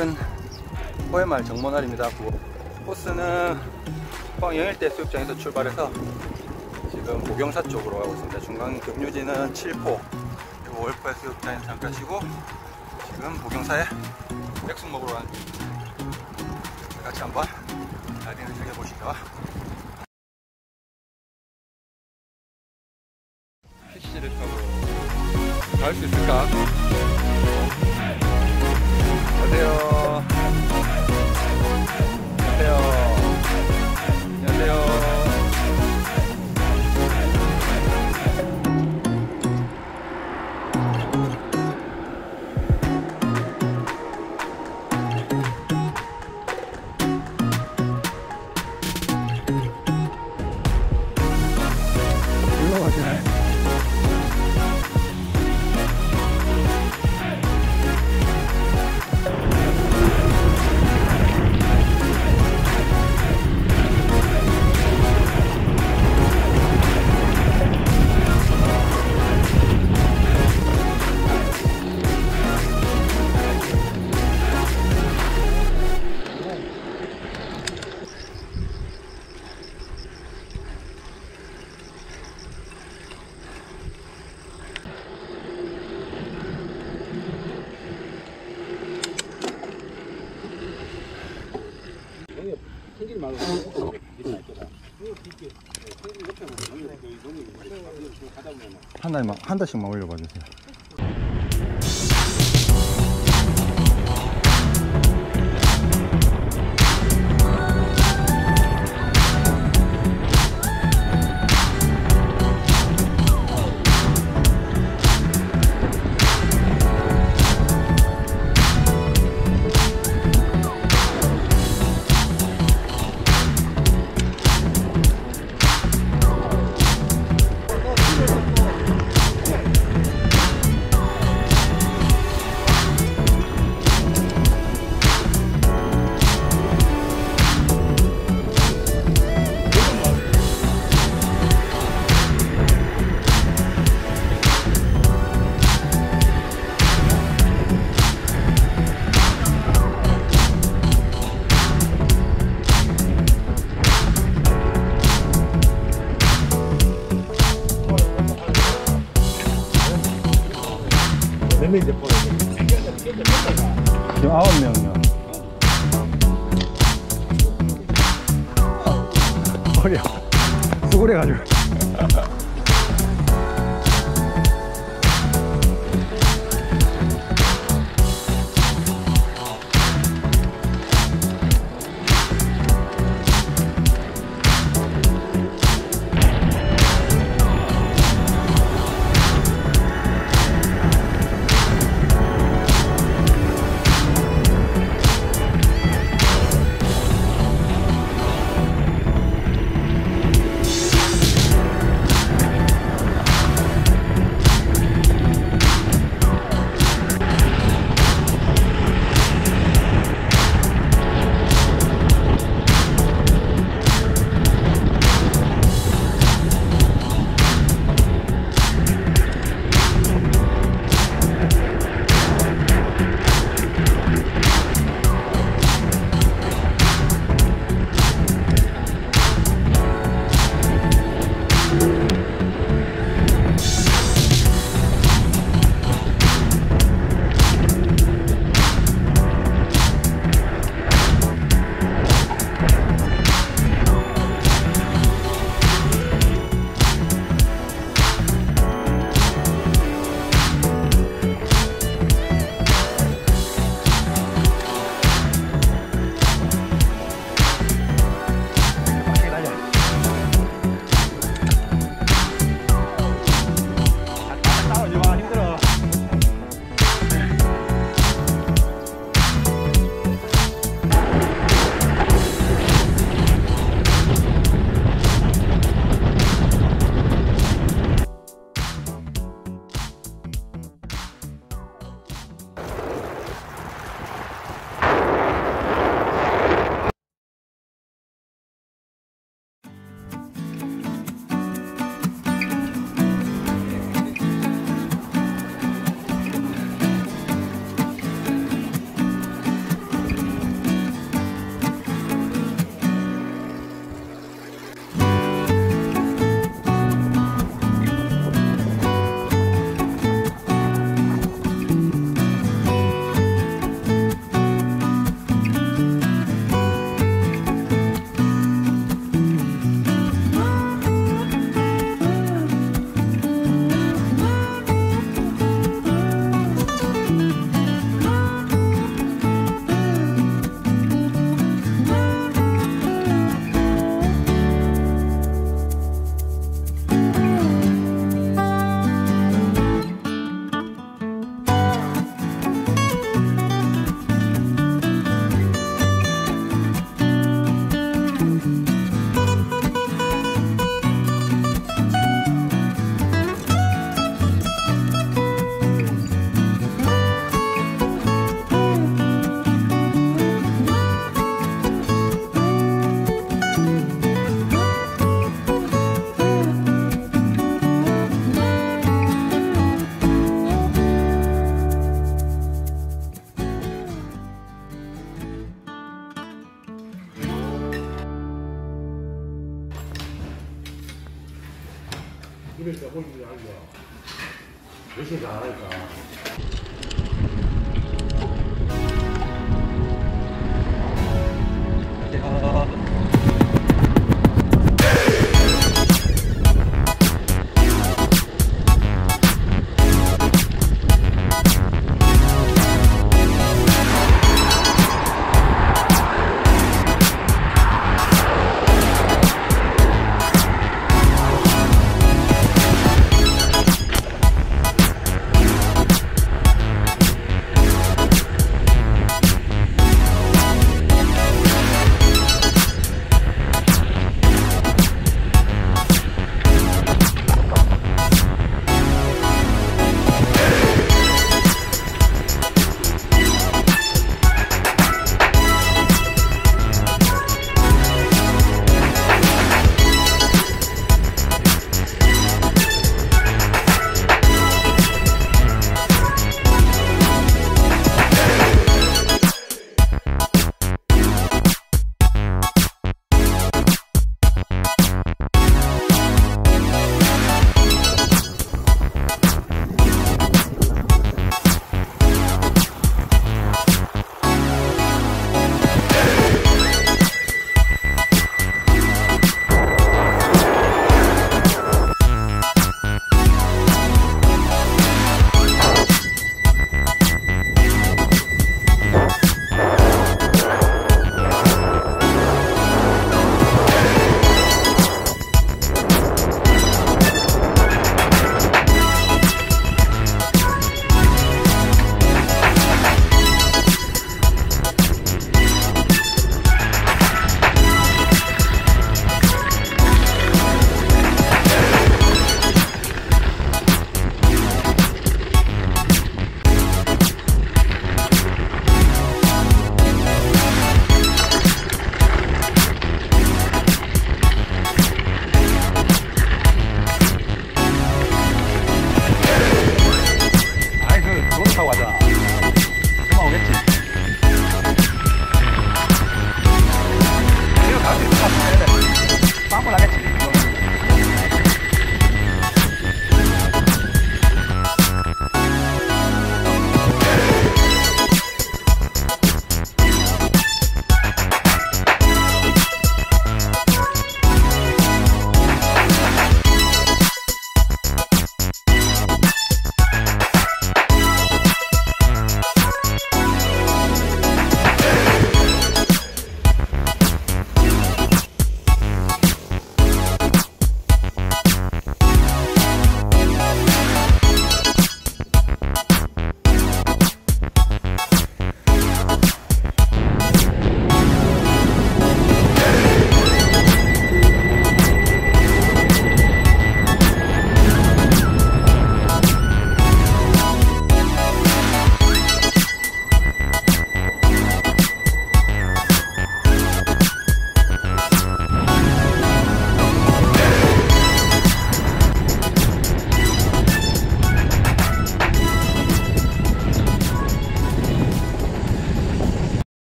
오늘은 포해마을 정모날입니다. 코스는 포항 영일대 수욕장에서 출발해서 지금 보경사 쪽으로 가고 있습니다. 중간 급류지는 7포 그리고 월포 해수욕장에 잠깐 쉬고 지금 보경사에 백숙 먹으러 가는 중입니다. 같이 한번 날이를 즐겨보시죠. 택시를 타고 갈 수 있을까? 六。 한 달만 한 달씩만 올려봐 주세요. 지금 아홉 명이요. 허리야. 수그래가지고. 집에서 보이지 않냐. 열심히 잘하니까.